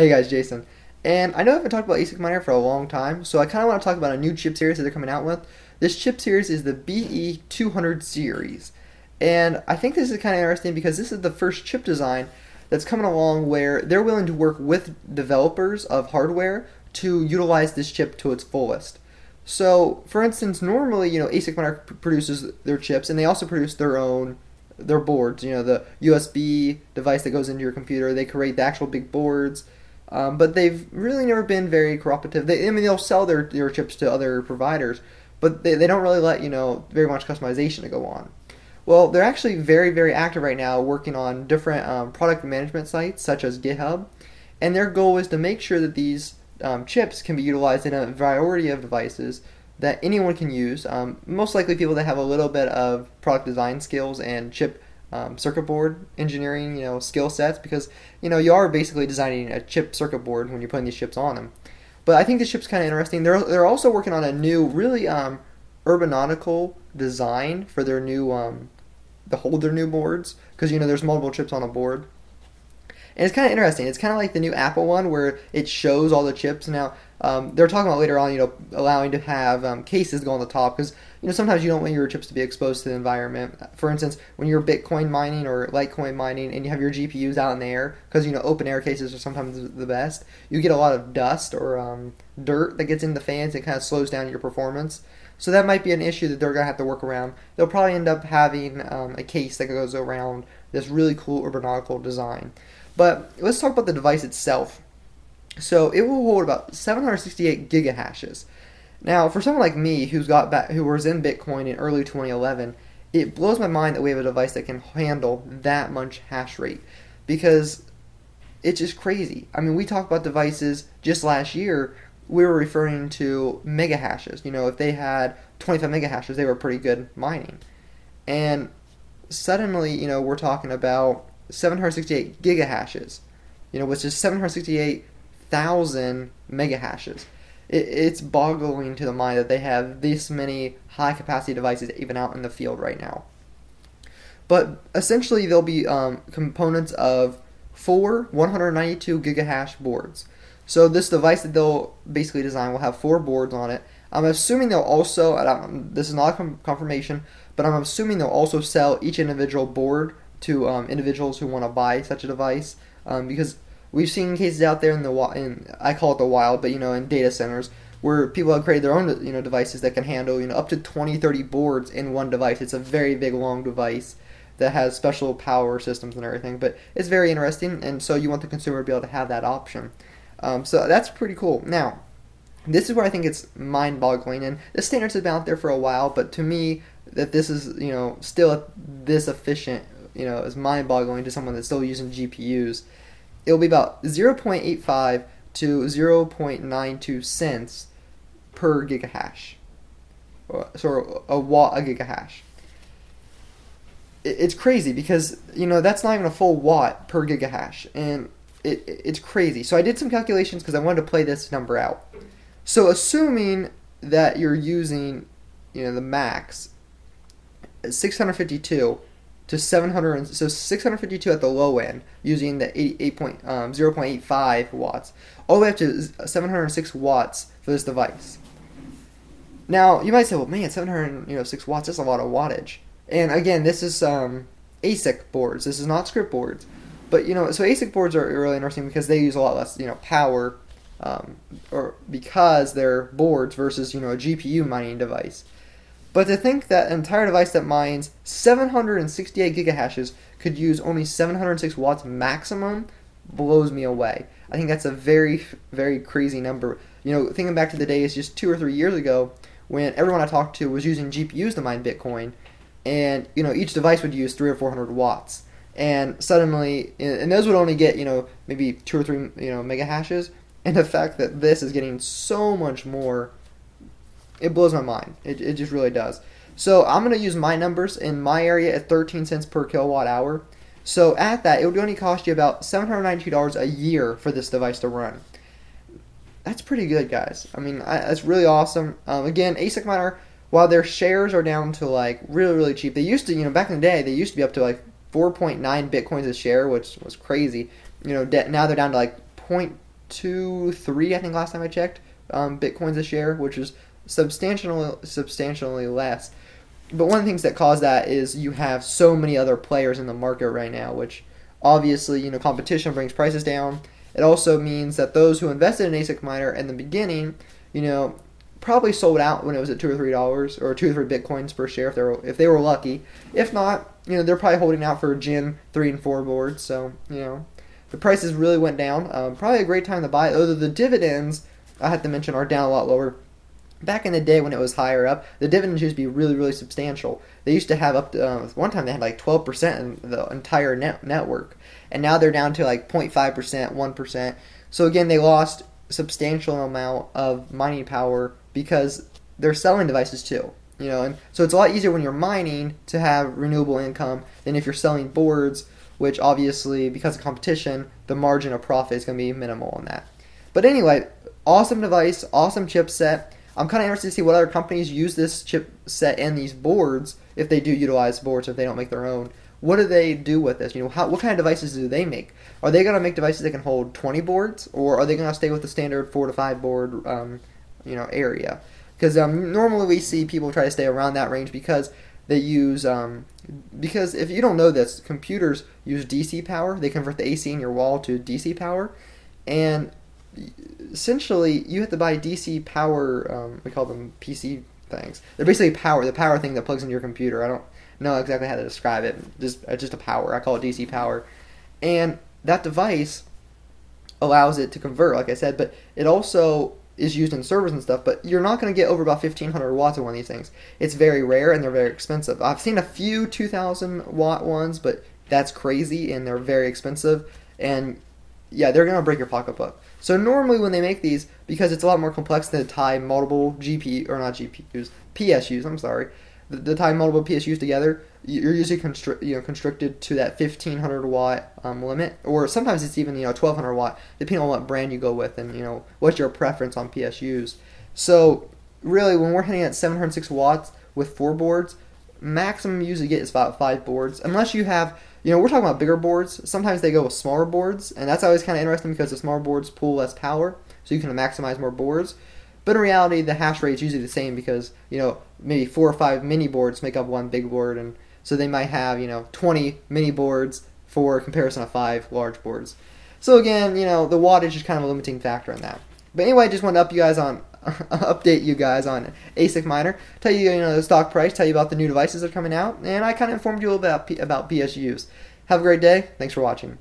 Hey guys, Jason. And I know I haven't talked about ASIC miner for a long time, so I kind of want to talk about a new chip series that they're coming out with. This chip series is the BE200 series. And I think this is kind of interesting because this is the first chip design that's coming along where they're willing to work with developers of hardware to utilize this chip to its fullest. So, for instance, normally, you know, ASIC miner produces their chips and they also produce their own their boards, you know, the USB device that goes into your computer. They create the actual big boards um, but they've really never been very cooperative. They, I mean, they'll sell their, their chips to other providers, but they, they don't really let, you know, very much customization to go on. Well, they're actually very, very active right now working on different um, product management sites such as GitHub. And their goal is to make sure that these um, chips can be utilized in a variety of devices that anyone can use. Um, most likely people that have a little bit of product design skills and chip um, circuit board engineering, you know, skill sets because you know you are basically designing a chip circuit board when you're putting these chips on them. But I think this chip's kind of interesting. They're they're also working on a new, really um, design for their new um, the hold their new boards because you know there's multiple chips on a board. And it's kind of interesting. It's kind of like the new Apple one where it shows all the chips. Now, um, they're talking about later on, you know, allowing to have um, cases go on the top because you know sometimes you don't want your chips to be exposed to the environment. For instance, when you're Bitcoin mining or Litecoin mining and you have your GPUs out in the air because you know open air cases are sometimes the best, you get a lot of dust or um, dirt that gets in the fans and kind of slows down your performance. So that might be an issue that they're gonna have to work around. They'll probably end up having um, a case that goes around this really cool urban-nautical design. But let's talk about the device itself. So it will hold about 768 gigahashes. Now, for someone like me who's got back, who was in Bitcoin in early 2011, it blows my mind that we have a device that can handle that much hash rate because it's just crazy. I mean, we talked about devices just last year. We were referring to mega hashes. You know, if they had 25 mega hashes, they were pretty good mining. And suddenly, you know, we're talking about 768 gigahashes, you know, which is 768,000 mega hashes it, it's boggling to the mind that they have this many high capacity devices even out in the field right now. But essentially, they'll be um, components of four 192 gigahash boards. So this device that they'll basically design will have four boards on it. I'm assuming they'll also, this is not a confirmation, but I'm assuming they'll also sell each individual board to um, individuals who want to buy such a device um, because We've seen cases out there in the in I call it the wild, but you know in data centers where people have created their own you know devices that can handle you know up to 20 30 boards in one device. It's a very big long device that has special power systems and everything, but it's very interesting and so you want the consumer to be able to have that option. Um, so that's pretty cool. Now, this is where I think it's mind-boggling, and the standards have been out there for a while, but to me, that this is you know still this efficient, you know, is mind-boggling to someone that's still using GPUs it'll be about 0.85 to 0.92 cents per gigahash. So a watt a gigahash. It's crazy because you know that's not even a full watt per gigahash, and it, it's crazy. So I did some calculations because I wanted to play this number out. So assuming that you're using, you know, the max, 652 to 700 so 652 at the low end using the 88 point, um, 0.85 watts all the way up to 706 watts for this device. Now you might say well man 706 watts that's a lot of wattage. And again this is um, asic boards. This is not scrypt boards. But you know so asic boards are really interesting because they use a lot less you know power um, or because they're boards versus you know a gpu mining device but to think that an entire device that mines 768 gigahashes could use only 706 watts maximum blows me away. I think that's a very, very crazy number. You know, thinking back to the days just two or three years ago when everyone I talked to was using GPUs to mine Bitcoin, and you know each device would use three or four hundred watts, and suddenly, and those would only get you know maybe two or three you know mega hashes, and the fact that this is getting so much more it blows my mind. It, it just really does. So I'm going to use my numbers in my area at 13 cents per kilowatt hour. So at that, it would only cost you about $792 a year for this device to run. That's pretty good, guys. I mean, I, that's really awesome. Um, again, ASIC miner, while their shares are down to like really, really cheap, they used to, you know, back in the day, they used to be up to like 4.9 bitcoins a share, which was crazy. You know, now they're down to like 0.23, I think last time I checked, um, bitcoins a share, which is substantially substantially less. But one of the things that caused that is you have so many other players in the market right now, which obviously you know competition brings prices down. It also means that those who invested in ASIC miner in the beginning, you know, probably sold out when it was at two or three dollars or two or three bitcoins per share if they were if they were lucky. If not, you know, they're probably holding out for Gen three and four boards. So you know, the prices really went down. Um, probably a great time to buy. Although the dividends, I have to mention, are down a lot lower. Back in the day when it was higher up, the dividends used to be really, really substantial. They used to have up to uh, one time they had like twelve percent in the entire net network, and now they're down to like 0.5 percent, one percent. So again, they lost substantial amount of mining power because they're selling devices too. You know, and so it's a lot easier when you're mining to have renewable income than if you're selling boards, which obviously because of competition, the margin of profit is going to be minimal on that. But anyway, awesome device, awesome chipset. I'm kind of interested to see what other companies use this chipset and these boards if they do utilize boards if they don't make their own. What do they do with this? You know, how, what kind of devices do they make? Are they going to make devices that can hold 20 boards, or are they going to stay with the standard four to five board um, you know area because um, normally we see people try to stay around that range because they use um, because if you don't know this computers use dc power they convert the ac in your wall to dc power and essentially you have to buy dc power um, we call them pc things they're basically power the power thing that plugs into your computer i don't know exactly how to describe it just uh, just a power i call it dc power and that device allows it to convert like i said but it also is used in servers and stuff, but you're not going to get over about 1500 watts of one of these things. It's very rare and they're very expensive. I've seen a few 2000 watt ones, but that's crazy and they're very expensive. And yeah, they're to break your pocketbook. So normally when they make these, because it's a lot more complex than to tie multiple GP or not GPUs, PSUs. I'm sorry, the, the tie multiple PSUs together, you're usually constri- you know constricted to that 1500 watt um, limit, or sometimes it's even you know 1200 watt, depending on what brand you go with and you know what's your preference on PSUs. So really, when we're hitting at 706 watts with four boards, maximum you usually get is about five boards, unless you have you know we're talking about bigger boards. Sometimes they go with smaller boards, and that's always kind of interesting because the smaller boards pull less power, so you can maximize more boards. But in reality, the hash rate is usually the same because you know maybe four or five mini boards make up one big board, and so they might have, you know, 20 mini boards for comparison of five large boards. So again, you know, the wattage is kind of a limiting factor in that. But anyway, I just wanted to up you guys on update you guys on ASIC miner, tell you, you know, the stock price, tell you about the new devices that are coming out, and I kind of informed you a little bit about, about PSUs. Have a great day. Thanks for watching.